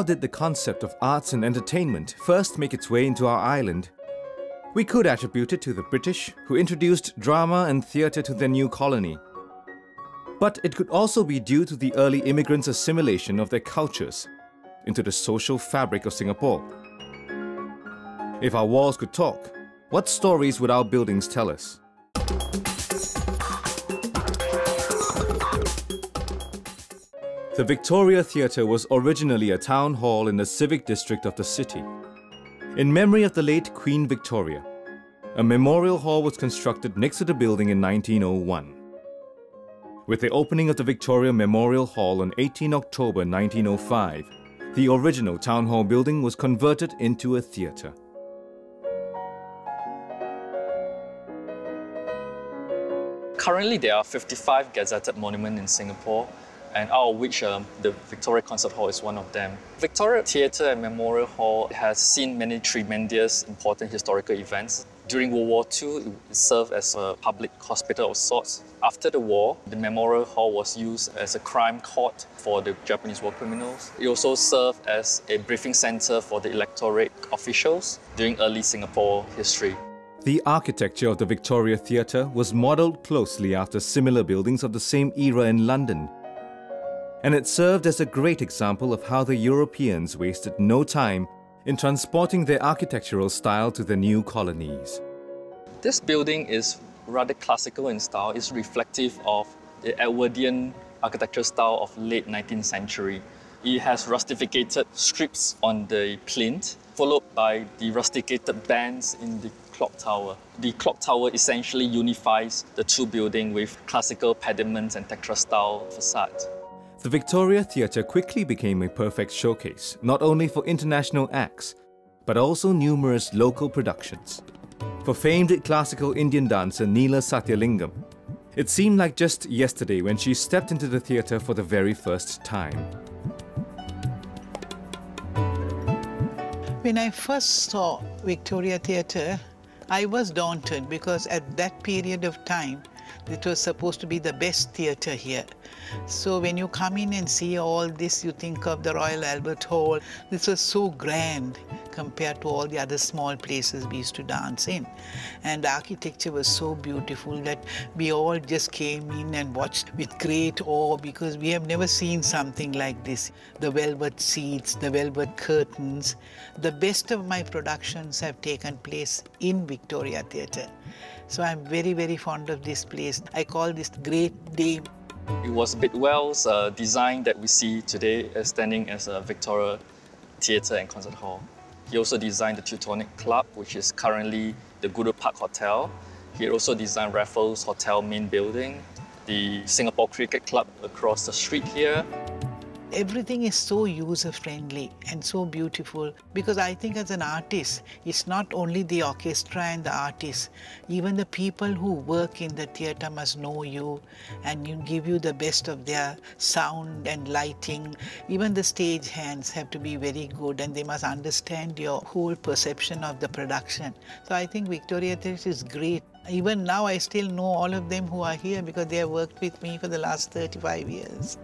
How did the concept of arts and entertainment first make its way into our island? We could attribute it to the British, who introduced drama and theatre to their new colony. But it could also be due to the early immigrants' assimilation of their cultures into the social fabric of Singapore. If our walls could talk, what stories would our buildings tell us? The Victoria Theatre was originally a town hall in the civic district of the city. In memory of the late Queen Victoria, a memorial hall was constructed next to the building in 1901. With the opening of the Victoria Memorial Hall on 18 October 1905, the original town hall building was converted into a theatre. Currently, there are 55 gazetted monuments in Singapore, and out of which um, the Victoria Concert Hall is one of them. Victoria Theatre and Memorial Hall has seen many tremendous important historical events. During World War II, it served as a public hospital of sorts. After the war, the Memorial Hall was used as a crime court for the Japanese war criminals. It also served as a briefing center for the electorate officials during early Singapore history. The architecture of the Victoria Theatre was modelled closely after similar buildings of the same era in London, and it served as a great example of how the Europeans wasted no time in transporting their architectural style to the new colonies. This building is rather classical in style. It's reflective of the Edwardian architectural style of late 19th century. It has rusticated strips on the plinth, followed by the rusticated bands in the clock tower. The clock tower essentially unifies the two buildings with classical pediments and texture style facade. The Victoria Theatre quickly became a perfect showcase, not only for international acts, but also numerous local productions. For famed classical Indian dancer Neila Sathyalingam, it seemed like just yesterday when she stepped into the theatre for the very first time. When I first saw Victoria Theatre, I was daunted because at that period of time, it was supposed to be the best theatre here. So when you come in and see all this, you think of the Royal Albert Hall. This was so grand compared to all the other small places we used to dance in. And the architecture was so beautiful that we all just came in and watched with great awe because we have never seen something like this. The velvet seats, the velvet curtains. The best of my productions have taken place in Victoria Theatre. So I'm very, very fond of this place. I call this Great Dame. It was Bidwell's uh, design that we see today as standing as a Victoria Theatre and Concert Hall. He also designed the Teutonic Club, which is currently the Goodwood Park Hotel. He also designed Raffles Hotel main building, the Singapore Cricket Club across the street here, everything is so user friendly and so beautiful because I think as an artist, it's not only the orchestra and the artists, even the people who work in the theatre must know you and you give you the best of their sound and lighting. Even the stage hands have to be very good and they must understand your whole perception of the production. So I think Victoria Theatre is great. Even now I still know all of them who are here because they have worked with me for the last 35 years.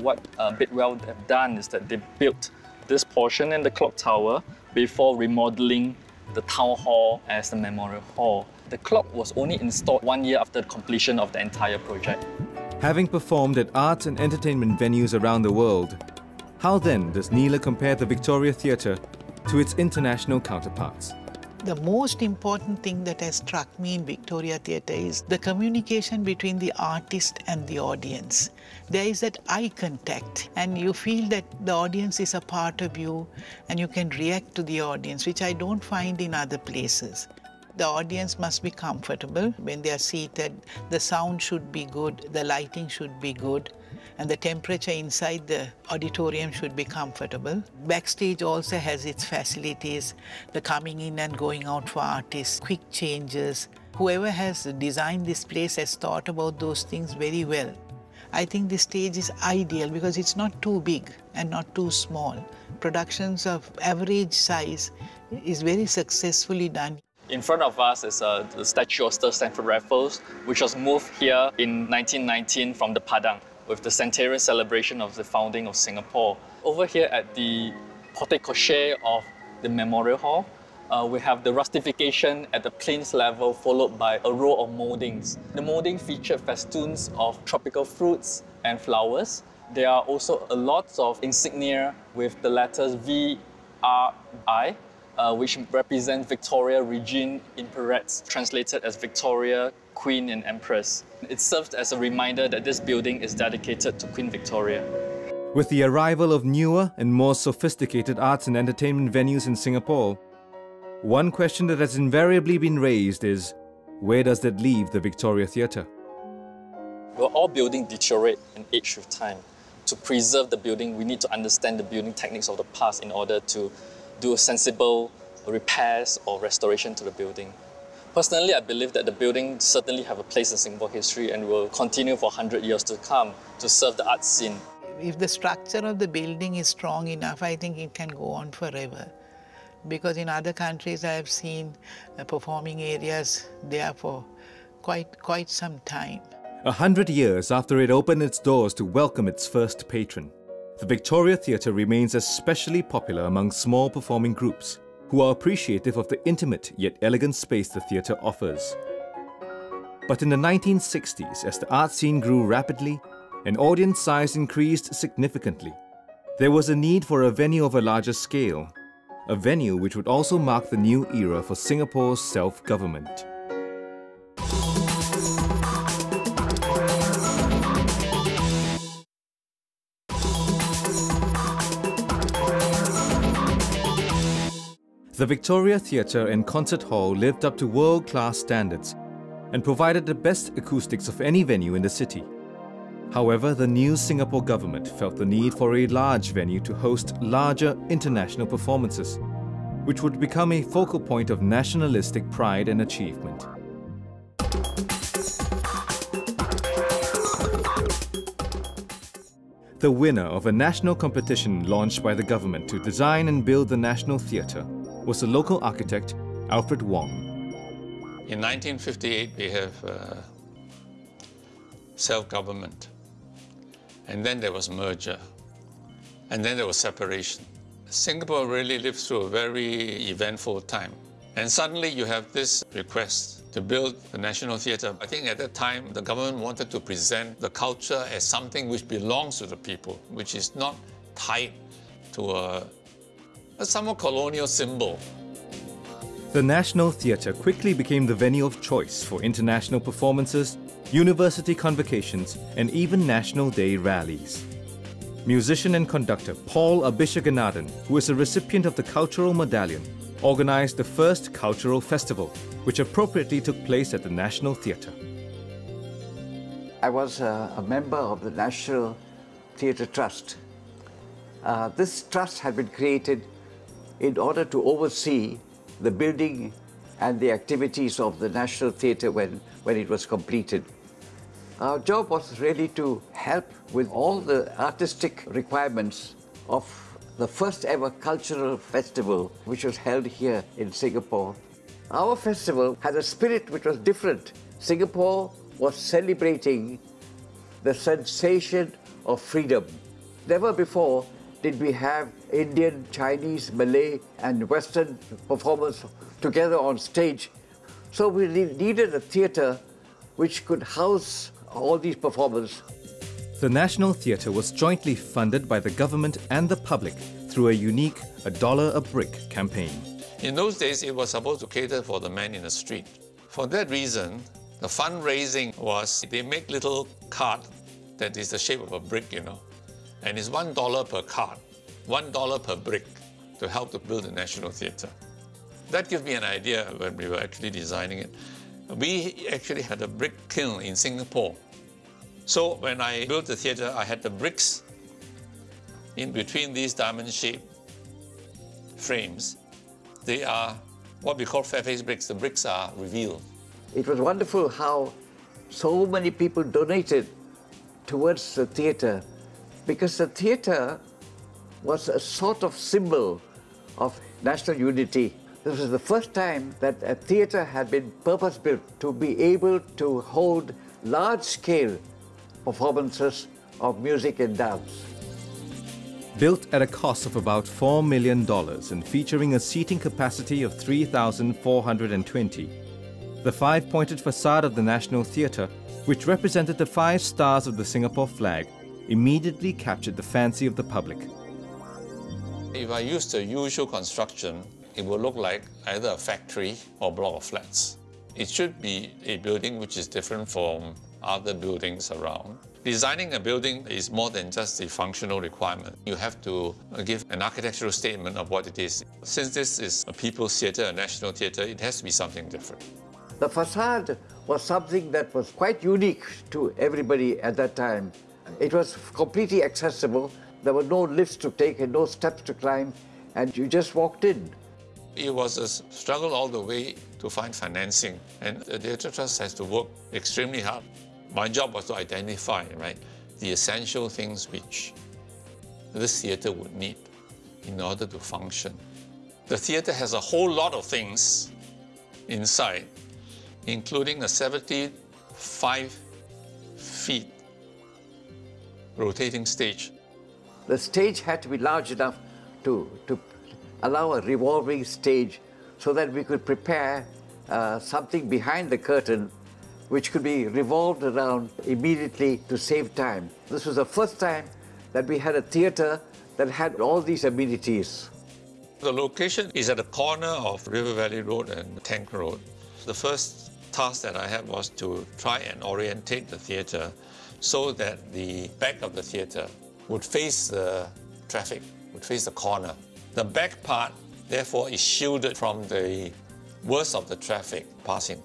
What uh, Bidwell have done is that they built this portion and the clock tower before remodeling the town hall as the memorial hall. The clock was only installed one year after the completion of the entire project. Having performed at arts and entertainment venues around the world, how then does Neila compare the Victoria Theatre to its international counterparts? The most important thing that has struck me in Victoria Theatre is the communication between the artist and the audience. There is that eye contact, and you feel that the audience is a part of you and you can react to the audience, which I don't find in other places. The audience must be comfortable when they are seated, the sound should be good, the lighting should be good, and the temperature inside the auditorium should be comfortable. Backstage also has its facilities, the coming in and going out for artists, quick changes. Whoever has designed this place has thought about those things very well. I think this stage is ideal because it's not too big and not too small. Productions of average size is very successfully done. In front of us is uh, the statue of Sir Stamford Raffles, which was moved here in 1919 from the Padang with the centenary celebration of the founding of Singapore. Over here at the porte cochere of the Memorial Hall, uh, we have the rustification at the plinth level followed by a row of moldings. The molding featured festoons of tropical fruits and flowers. There are also a lot of insignia with the letters VRI, uh, which represent Victoria Regina Imperatrice, translated as Victoria, Queen and Empress. It serves as a reminder that this building is dedicated to Queen Victoria. With the arrival of newer and more sophisticated arts and entertainment venues in Singapore, one question that has invariably been raised is where does that leave the Victoria Theatre? Well, all buildings deteriorate and age with time. To preserve the building, we need to understand the building techniques of the past in order to do sensible repairs or restoration to the building. Personally, I believe that the building certainly have a place in Singapore history and will continue for 100 years to come to serve the art scene. If the structure of the building is strong enough, I think it can go on forever. Because in other countries I have seen uh, performing areas there for quite, quite some time. A hundred years after it opened its doors to welcome its first patron, the Victoria Theatre remains especially popular among small performing groups who are appreciative of the intimate yet elegant space the theatre offers. But in the 1960s, as the art scene grew rapidly and audience size increased significantly, there was a need for a venue of a larger scale, a venue which would also mark the new era for Singapore's self-government. The Victoria Theatre and Concert Hall lived up to world-class standards and provided the best acoustics of any venue in the city. However, the new Singapore government felt the need for a large venue to host larger international performances, which would become a focal point of nationalistic pride and achievement. The winner of a national competition launched by the government to design and build the National Theatre was the local architect Alfred Wong. In 1958, we have uh, self-government. And then there was merger. And then there was separation. Singapore really lived through a very eventful time. And suddenly you have this request to build the National Theatre. I think at that time, the government wanted to present the culture as something which belongs to the people, which is not tied to a a somewhat colonial symbol. The National Theatre quickly became the venue of choice for international performances, university convocations, and even National Day rallies. Musician and conductor Paul Abisheganaden, who is a recipient of the Cultural Medallion, organized the first cultural festival, which appropriately took place at the National Theatre. I was a, a member of the National Theatre Trust. Uh, this trust had been created in order to oversee the building and the activities of the National Theatre when, when it was completed. Our job was really to help with all the artistic requirements of the first ever cultural festival which was held here in Singapore. Our festival had a spirit which was different. Singapore was celebrating the sensation of freedom. Never before did we have Indian, Chinese, Malay, and Western performers together on stage. So we needed a theatre which could house all these performers. The National Theatre was jointly funded by the government and the public through a unique a dollar a brick campaign. In those days, it was supposed to cater for the man in the street. For that reason, the fundraising was they make little card that is the shape of a brick, you know and it's one dollar per card, one dollar per brick to help to build the National Theatre. That gives me an idea when we were actually designing it. We actually had a brick kiln in Singapore. So when I built the theatre, I had the bricks in between these diamond-shaped frames. They are what we call Fairfax bricks. The bricks are revealed. It was wonderful how so many people donated towards the theatre because the theatre was a sort of symbol of national unity. This was the first time that a theatre had been purpose-built to be able to hold large-scale performances of music and dance. Built at a cost of about $4 million and featuring a seating capacity of 3,420, the five-pointed facade of the National Theatre, which represented the five stars of the Singapore flag, immediately captured the fancy of the public. If I use the usual construction, it will look like either a factory or a block of flats. It should be a building which is different from other buildings around. Designing a building is more than just a functional requirement. You have to give an architectural statement of what it is. Since this is a people's theatre, a national theatre, it has to be something different. The facade was something that was quite unique to everybody at that time. It was completely accessible. There were no lifts to take and no steps to climb, and you just walked in. It was a struggle all the way to find financing, and the Theatre Trust has to work extremely hard. My job was to identify, right, the essential things which this theatre would need in order to function. The theatre has a whole lot of things inside, including a 75 feet rotating stage. The stage had to be large enough to, to allow a revolving stage so that we could prepare uh, something behind the curtain which could be revolved around immediately to save time. This was the first time that we had a theatre that had all these amenities. The location is at the corner of River Valley Road and Tank Road. The first task that I had was to try and orientate the theatre so that the back of the theatre would face the traffic, would face the corner. The back part, therefore, is shielded from the worst of the traffic passing.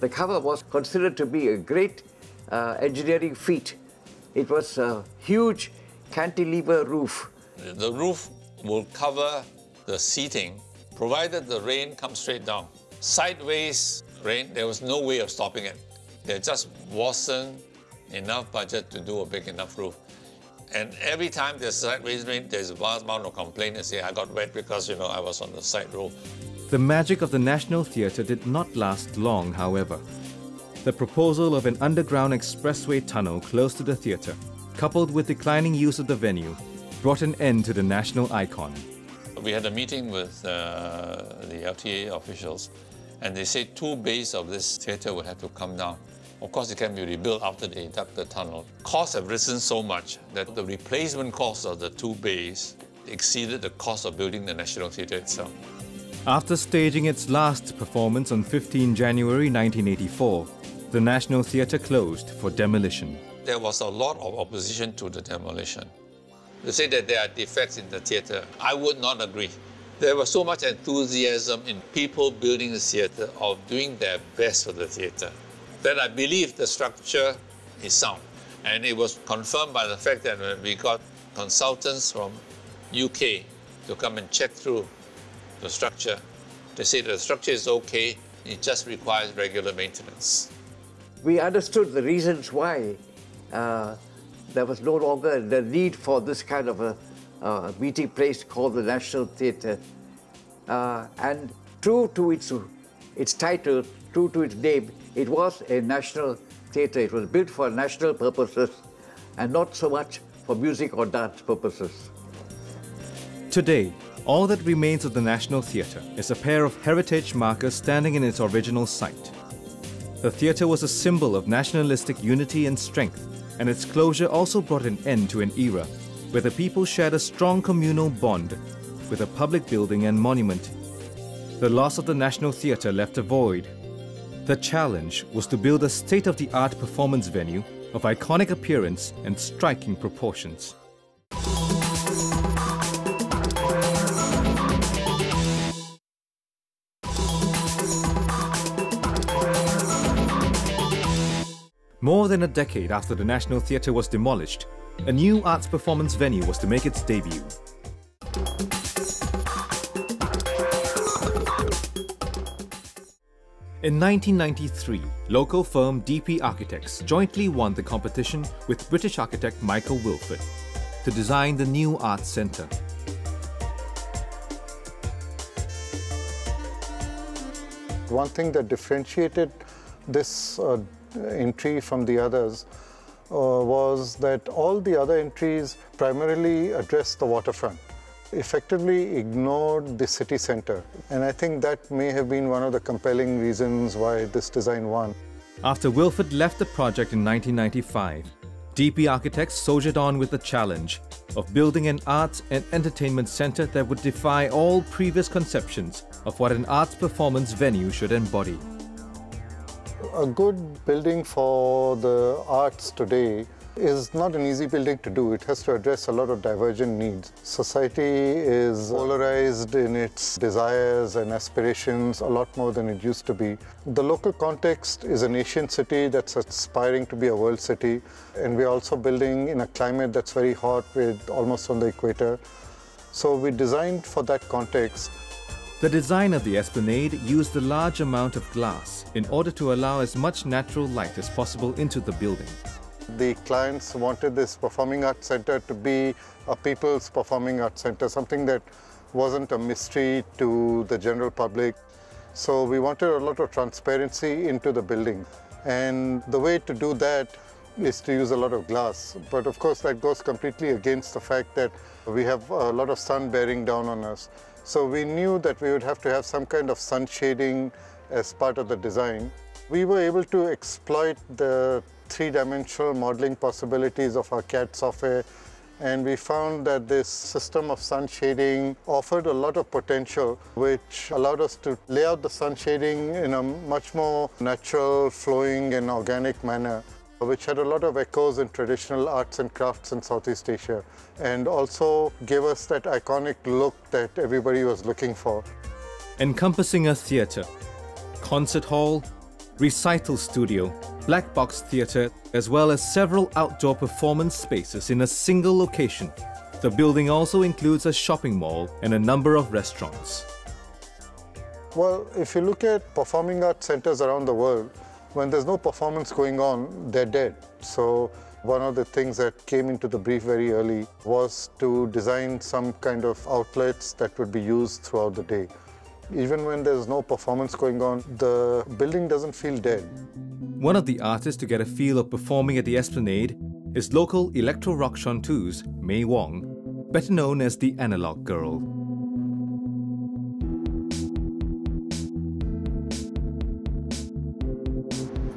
The cover was considered to be a great uh, engineering feat. It was a huge cantilever roof. The roof will cover the seating, provided the rain comes straight down. Sideways rain, there was no way of stopping it. There just wasn't enough budget to do a big enough roof. And every time there's sideways rain, there's a vast amount of complaint and say, I got wet because, you know, I was on the side roof. The magic of the National Theatre did not last long, however. The proposal of an underground expressway tunnel close to the theatre, coupled with declining use of the venue, brought an end to the national icon. We had a meeting with uh, the LTA officials, and they said two bays of this theatre would have to come down. Of course, it can be rebuilt after they dug the tunnel. Costs have risen so much that the replacement cost of the two bays exceeded the cost of building the National Theatre itself. After staging its last performance on 15 January 1984, the National Theatre closed for demolition. There was a lot of opposition to the demolition. They say that there are defects in the theatre. I would not agree. There was so much enthusiasm in people building the theatre of doing their best for the theatre that I believe the structure is sound. And it was confirmed by the fact that we got consultants from UK to come and check through the structure. They say the structure is okay, it just requires regular maintenance. We understood the reasons why uh, there was no longer the need for this kind of a uh, meeting place called the National Theatre. Uh, and true to its, its title, true to its name, it was a national theatre. It was built for national purposes and not so much for music or dance purposes. Today, all that remains of the National Theatre is a pair of heritage markers standing in its original site. The theatre was a symbol of nationalistic unity and strength, and its closure also brought an end to an era where the people shared a strong communal bond with a public building and monument. The loss of the National Theatre left a void. The challenge was to build a state-of-the-art performance venue of iconic appearance and striking proportions. More than a decade after the National Theatre was demolished, a new arts performance venue was to make its debut. In 1993, local firm DP Architects jointly won the competition with British architect Michael Wilford to design the new Arts Centre. One thing that differentiated this uh, entry from the others uh, was that all the other entries primarily addressed the waterfront, effectively ignored the city center. And I think that may have been one of the compelling reasons why this design won. After Wilford left the project in 1995, DP Architects soldiered on with the challenge of building an arts and entertainment center that would defy all previous conceptions of what an arts performance venue should embody. A good building for the arts today is not an easy building to do. It has to address a lot of divergent needs. Society is polarized in its desires and aspirations a lot more than it used to be. The local context is a nation city that's aspiring to be a world city. And we're also building in a climate that's very hot with almost on the equator. So we designed for that context. The design of the esplanade used a large amount of glass in order to allow as much natural light as possible into the building. The clients wanted this performing arts center to be a people's performing arts center, something that wasn't a mystery to the general public. So we wanted a lot of transparency into the building. And the way to do that is to use a lot of glass. But of course that goes completely against the fact that we have a lot of sun bearing down on us. So we knew that we would have to have some kind of sun shading as part of the design. We were able to exploit the three-dimensional modeling possibilities of our CAD software and we found that this system of sun shading offered a lot of potential which allowed us to lay out the sun shading in a much more natural, flowing and organic manner which had a lot of echoes in traditional arts and crafts in Southeast Asia and also gave us that iconic look that everybody was looking for. Encompassing a theatre, concert hall, recital studio, black box theatre, as well as several outdoor performance spaces in a single location. The building also includes a shopping mall and a number of restaurants. Well, if you look at performing arts centers around the world, when there's no performance going on, they're dead. So one of the things that came into the brief very early was to design some kind of outlets that would be used throughout the day. Even when there's no performance going on, the building doesn't feel dead. One of the artists to get a feel of performing at the Esplanade is local electro rock chanteuse May Wong, better known as the Analog Girl.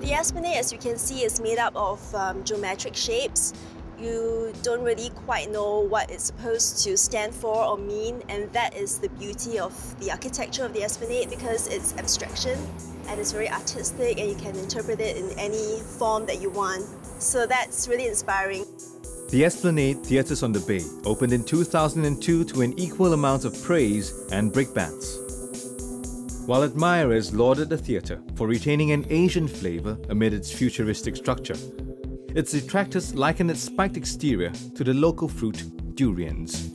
The Esplanade, as you can see, is made up of um, geometric shapes you don't really quite know what it's supposed to stand for or mean, and that is the beauty of the architecture of the Esplanade because it's abstraction and it's very artistic and you can interpret it in any form that you want. So that's really inspiring. The Esplanade Theatres on the Bay opened in 2002 to an equal amount of praise and brickbats. While admirers lauded the theatre for retaining an Asian flavour amid its futuristic structure, its detractors liken its spiked exterior to the local fruit durians.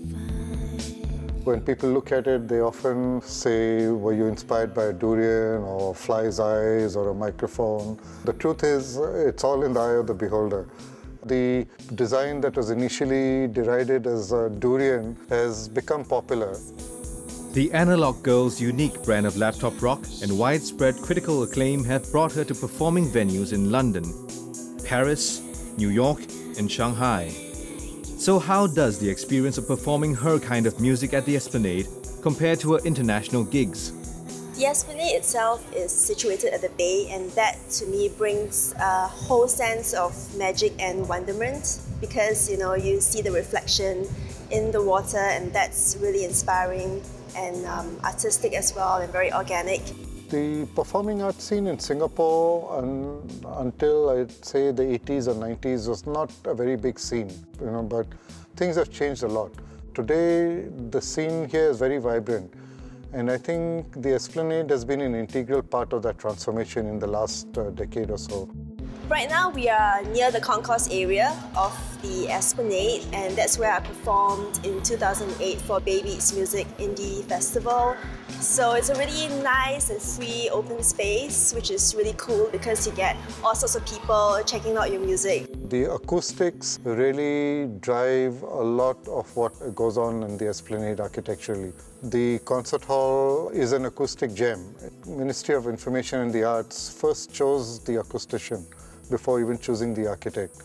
When people look at it, they often say, were you inspired by a durian or a fly's eyes or a microphone? The truth is, it's all in the eye of the beholder. The design that was initially derided as a durian has become popular. The Analog Girl's unique brand of laptop rock and widespread critical acclaim have brought her to performing venues in London, Paris, New York, and Shanghai. So how does the experience of performing her kind of music at the Esplanade compare to her international gigs? The Esplanade itself is situated at the bay and that to me brings a whole sense of magic and wonderment because you know you see the reflection in the water and that's really inspiring and um, artistic as well and very organic. The performing arts scene in Singapore until I'd say the 80s or 90s was not a very big scene, you know, but things have changed a lot. Today, the scene here is very vibrant. And I think the Esplanade has been an integral part of that transformation in the last uh, decade or so. Right now we are near the concourse area of the Esplanade and that's where I performed in 2008 for Baybeats Music Indie Festival. So it's a really nice and free open space which is really cool because you get all sorts of people checking out your music. The acoustics really drive a lot of what goes on in the Esplanade architecturally. The concert hall is an acoustic gem. Ministry of Information and the Arts first chose the acoustician before even choosing the architect.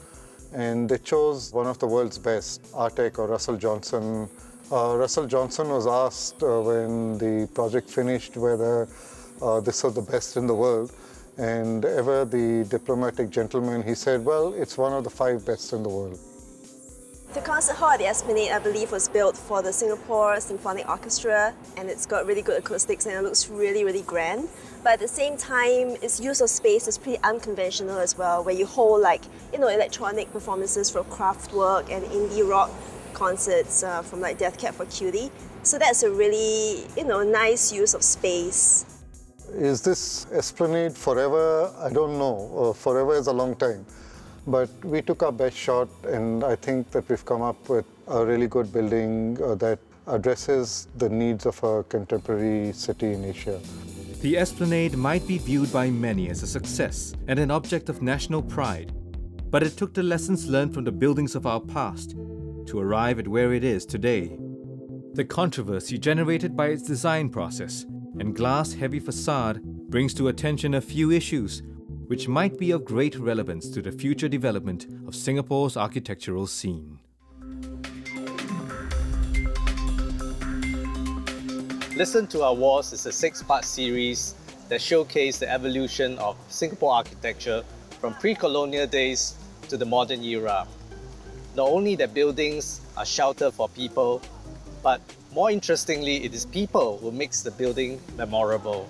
And they chose one of the world's best, Artec or Russell Johnson. Uh, Russell Johnson was asked uh, when the project finished whether uh, this was the best in the world. And ever the diplomatic gentleman, he said, well, it's one of the five best in the world. The concert hall at the Esplanade, I believe, was built for the Singapore Symphonic Orchestra and it's got really good acoustics and it looks really, really grand. But at the same time, its use of space is pretty unconventional as well, where you hold like, you know, electronic performances for Kraftwerk and indie rock concerts uh, from like Death Cab for Cutie. So that's a really, you know, nice use of space. Is this Esplanade forever? I don't know. Uh, forever is a long time. But we took our best shot and I think that we've come up with a really good building uh, that addresses the needs of a contemporary city in Asia. The Esplanade might be viewed by many as a success and an object of national pride, but it took the lessons learned from the buildings of our past to arrive at where it is today. The controversy generated by its design process and glass-heavy facade brings to attention a few issues which might be of great relevance to the future development of Singapore's architectural scene. Listen to Our Walls is a six-part series that showcases the evolution of Singapore architecture from pre-colonial days to the modern era. Not only that buildings are shelter for people, but more interestingly, it is people who makes the building memorable.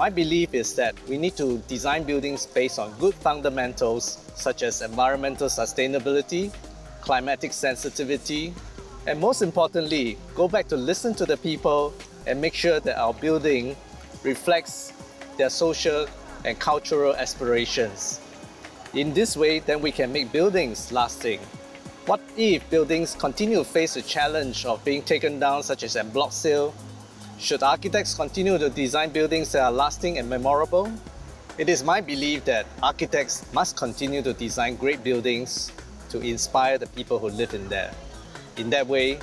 My belief is that we need to design buildings based on good fundamentals such as environmental sustainability, climatic sensitivity, and most importantly, go back to listen to the people and make sure that our building reflects their social and cultural aspirations. In this way, then we can make buildings lasting. What if buildings continue to face the challenge of being taken down such as en bloc sale should architects continue to design buildings that are lasting and memorable? It is my belief that architects must continue to design great buildings to inspire the people who live in there. In that way,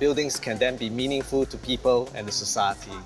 buildings can then be meaningful to people and the society.